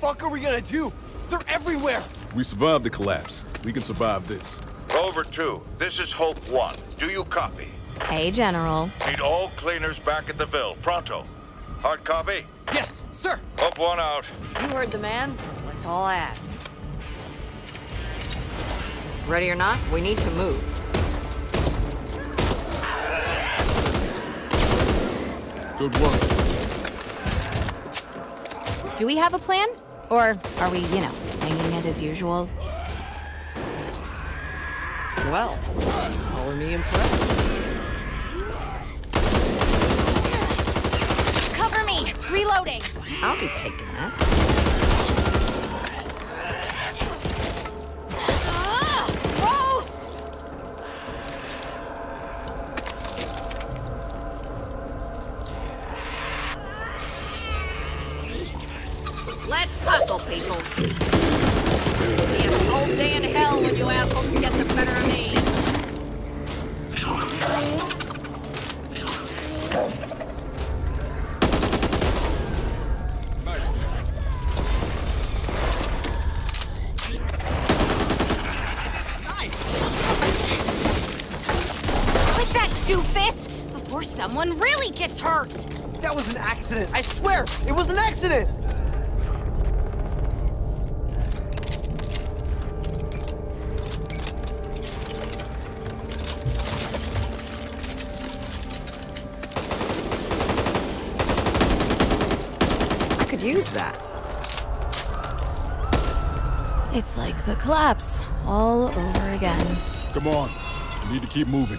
What the fuck are we gonna do? They're everywhere! We survived the collapse. We can survive this. Rover 2, this is Hope 1. Do you copy? Hey, General. Need all cleaners back at the Ville. Pronto. Hard copy? Yes, sir! Hope 1 out. You heard the man. Let's all ask. Ready or not, we need to move. Good work. Do we have a plan? Or are we, you know, hanging it as usual? Well, color me impressed. Cover me! Reloading! I'll be taking that. An accident! I could use that. It's like the collapse all over again. Come on. We need to keep moving.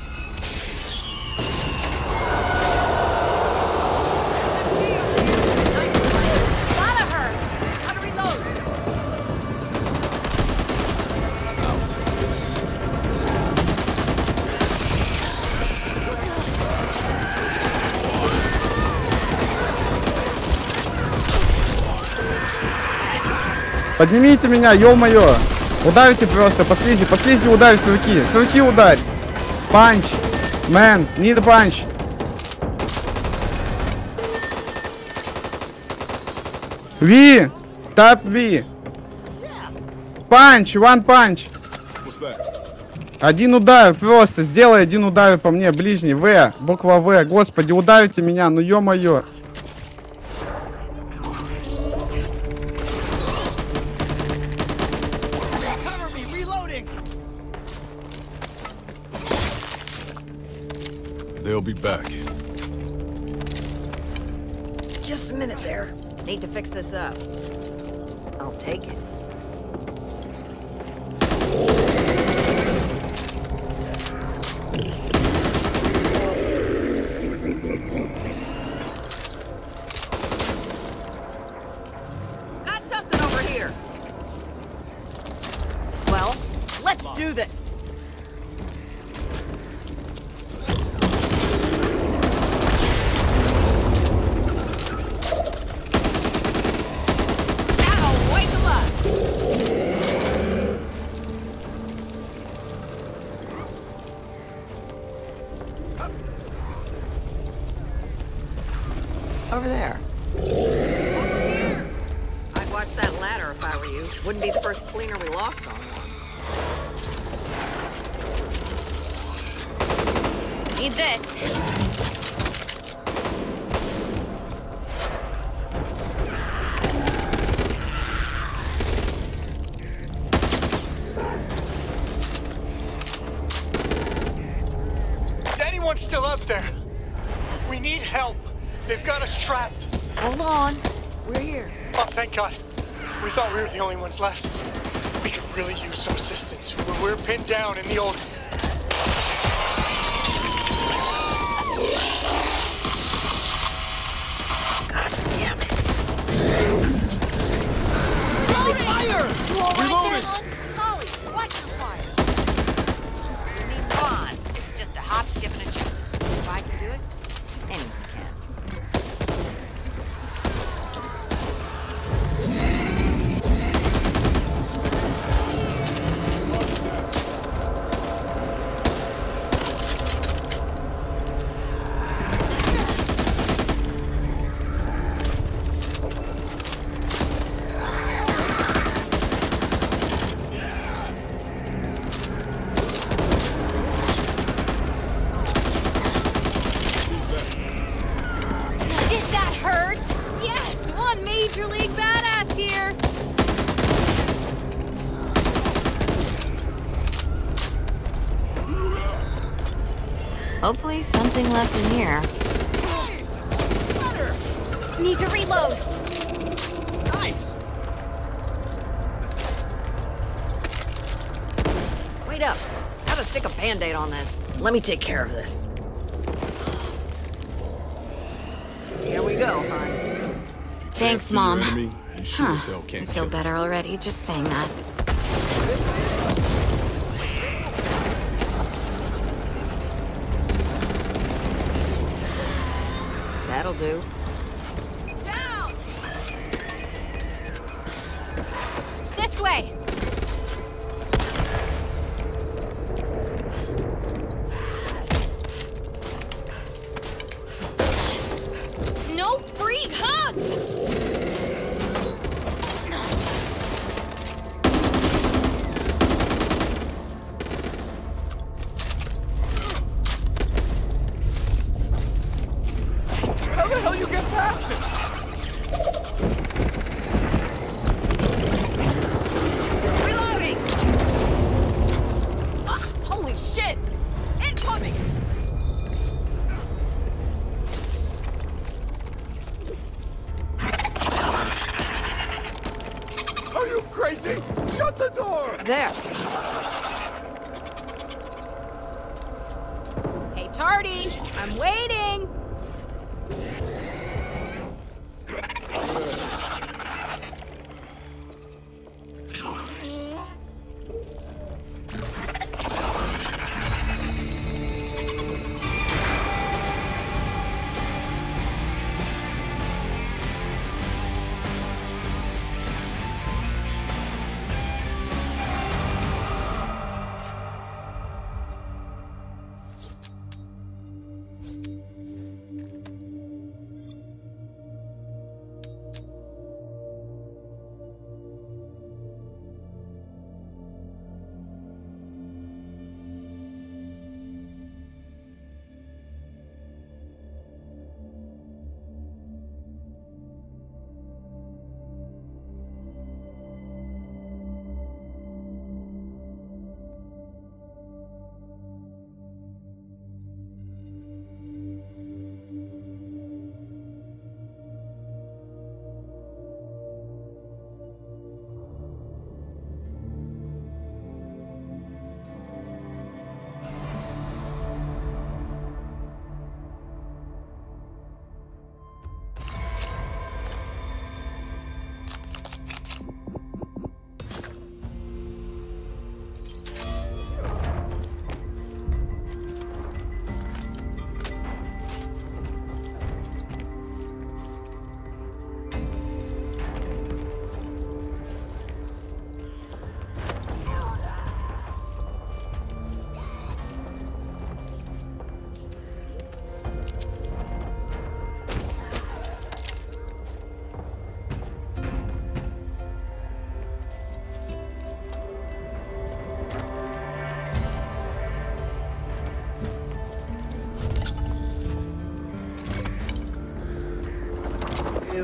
Поднимите меня, ё-моё! Ударите просто, по слизи, по слизи ударь с руки, с руки ударь! Панч! Мэн, need панч! Ви! Тап Ви! Панч, one панч! Один удар, просто сделай один удар по мне, ближний, В, буква В, господи, ударите меня, ну ё-моё! They'll be back. Just a minute there. Need to fix this up. I'll take it. Out there? We need help. They've got us trapped. Hold on. We're here. Oh, thank God. We thought we were the only ones left. We could really use some assistance. We're, we're pinned down in the old... league badass here. Hopefully something left in here. Need to reload. Nice. Wait up. Have a stick a band-aid on this. Let me take care of this. Thanks, Mom. enemy, you sure Huh. as I feel kill them. better already just saying that. That'll do.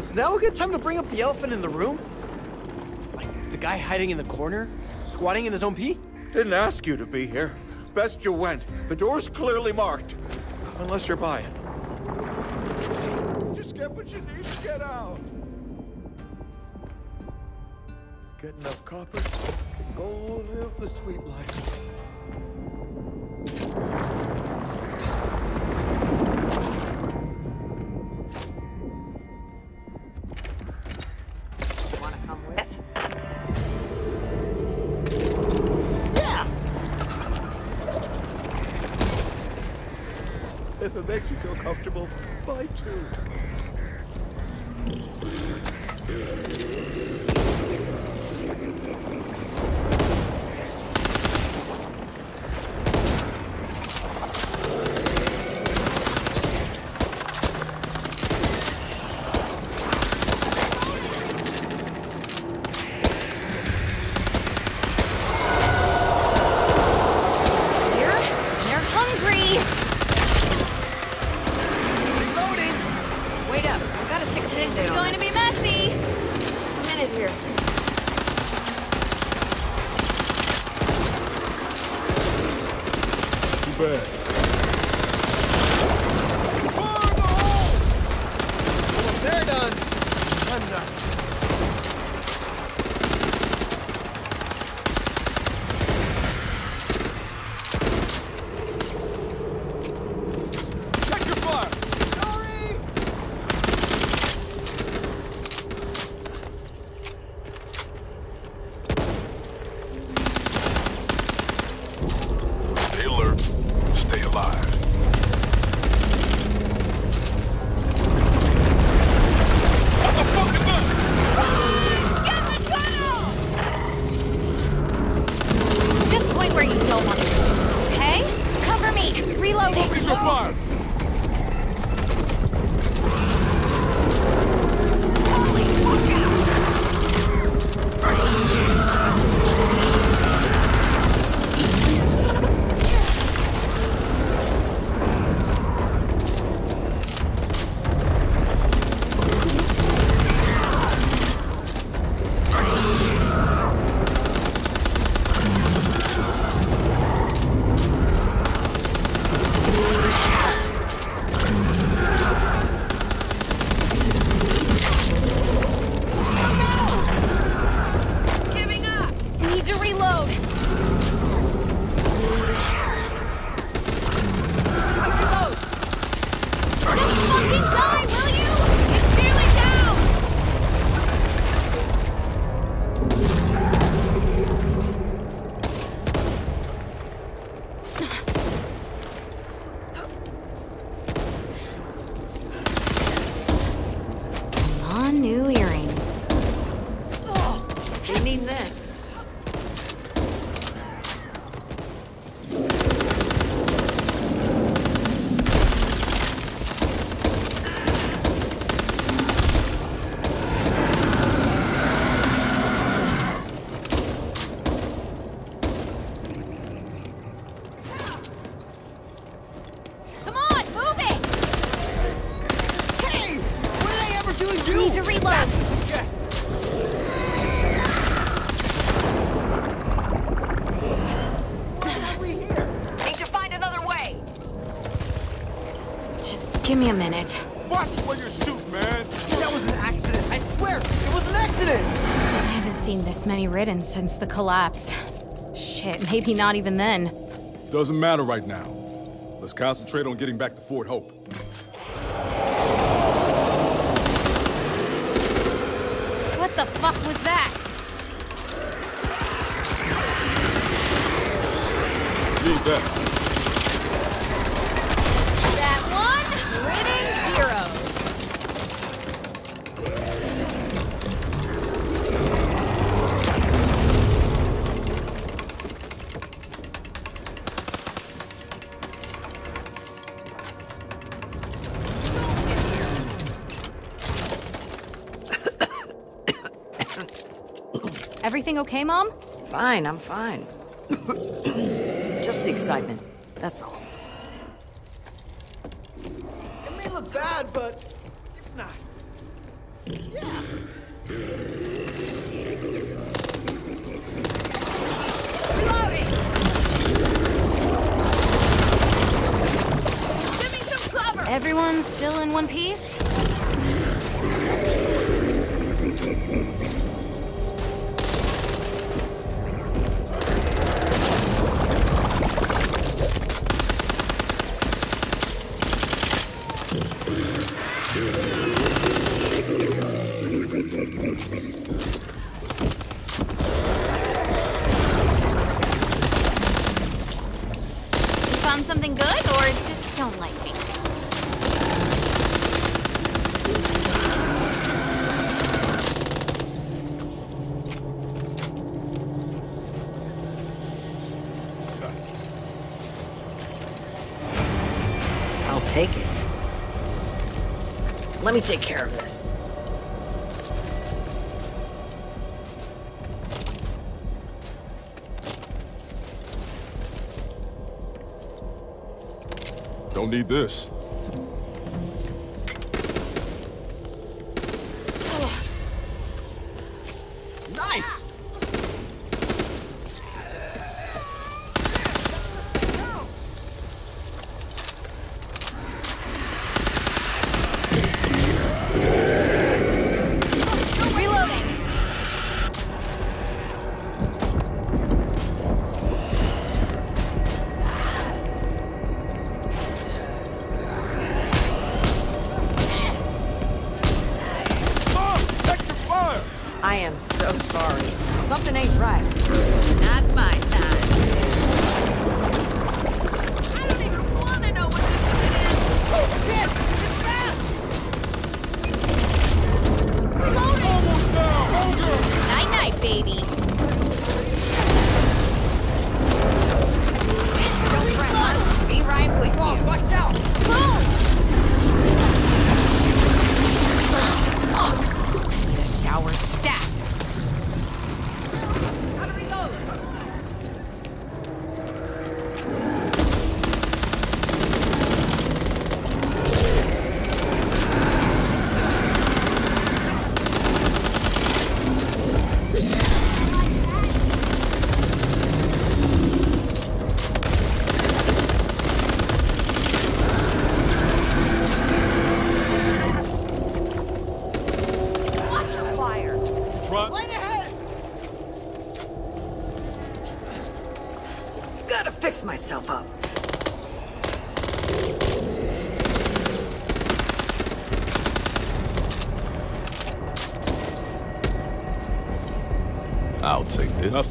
Is now a good time to bring up the elephant in the room? Like the guy hiding in the corner? Squatting in his own pee? Didn't ask you to be here. Best you went. The door's clearly marked. Unless you're buying. Just get what you need to get out. Get enough copper. Go live the sweet life. If it makes you feel comfortable, buy two. Here? They're hungry! Reloading! Wait up. We gotta stick a This band-aid is on going to be messy! A minute here. Too bad. Give me a minute. Watch where you shoot, man! That was an accident. I swear, it was an accident. I haven't seen this many ridden since the collapse. Shit, maybe not even then. Doesn't matter right now. Let's concentrate on getting back to Fort Hope. Everything okay, Mom? Fine, I'm fine. Just the excitement. That's all. It may look bad, but it's not. Reloading! Give me some cover! Everyone still in one piece? I'll take it. Let me take care of this. Don't need this.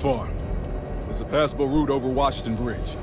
There's a passable route over Washington Bridge.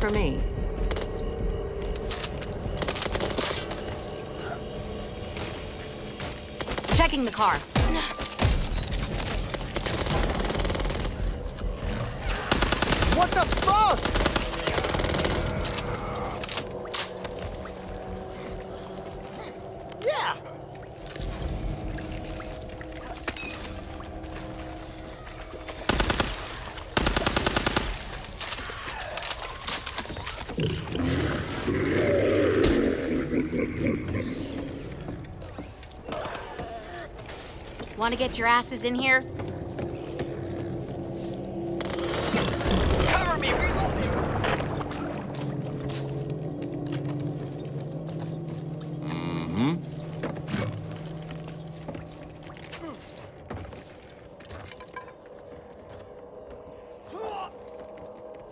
For me. Checking the car. What the fuck? Want to get your asses in here? Cover me! Reloading! Mm-hmm.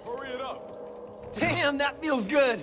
Hurry it up! Damn, that feels good.